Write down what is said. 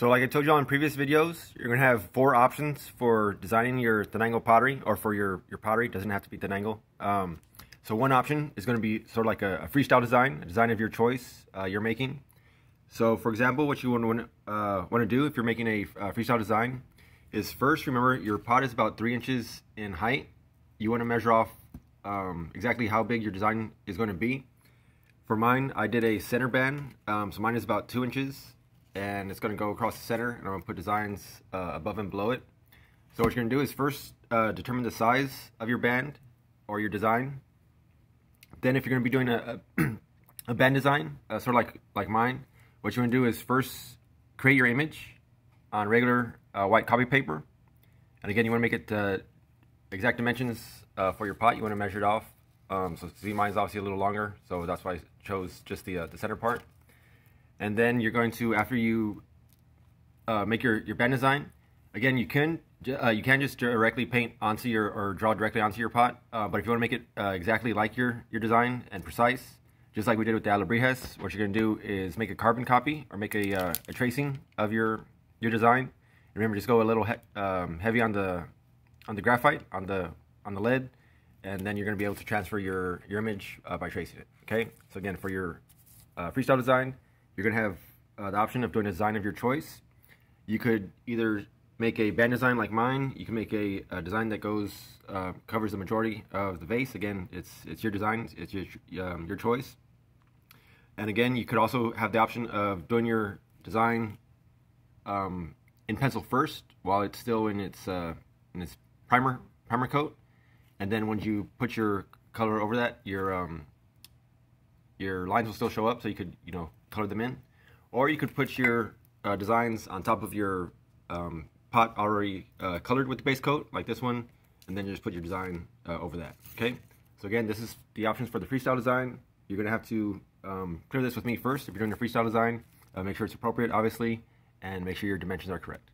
So like I told you on previous videos, you're going to have four options for designing your Tenango pottery or for your, your pottery. It doesn't have to be Tenango. Um, so one option is going to be sort of like a, a freestyle design, a design of your choice uh, you're making. So for example, what you want to uh, want to do if you're making a uh, freestyle design is first remember your pot is about three inches in height. You want to measure off um, exactly how big your design is going to be. For mine, I did a center band, um, so mine is about two inches, and it's going to go across the center, and I'm going to put designs uh, above and below it. So what you're going to do is first uh, determine the size of your band or your design. Then if you're going to be doing a, a, band design, uh, sort of like, like mine, what you want to do is first create your image on regular uh, white copy paper. And again, you want to make it uh, exact dimensions uh, for your pot. You want to measure it off. Um, so see, mine's obviously a little longer, so that's why I chose just the, the center part. And then you're going to, after you uh, make your, your band design, again, you can uh, you can just directly paint onto your, or draw directly onto your pot, but if you want to make it exactly like your, your design and precise, just like we did with the Alebrijes, what you're going to do is make a carbon copy or make a, uh, a tracing of your your design. Remember, just go a little he um, heavy on the on the graphite on the on the lead, and then you're going to be able to transfer your your image uh, by tracing it. Okay. So again, for your uh, freestyle design, you're going to have uh, the option of doing a design of your choice. You could either make a band design like mine. You can make a, a design that goes uh, covers the majority of the vase. Again, it's it's your design, it's your um, your choice. And again, you could also have the option of doing your design um, in pencil first, while it's still in its uh, in its primer primer coat, and then when you put your color over that, your um, your lines will still show up, so you could you know color them in, or you could put your uh, designs on top of your um, pot already uh, colored with the base coat, like this one, and then you just put your design uh, over that, okay? So again, this is the options for the freestyle design. You're gonna have to um, clear this with me first if you're doing a freestyle design. Uh, make sure it's appropriate, obviously, and make sure your dimensions are correct.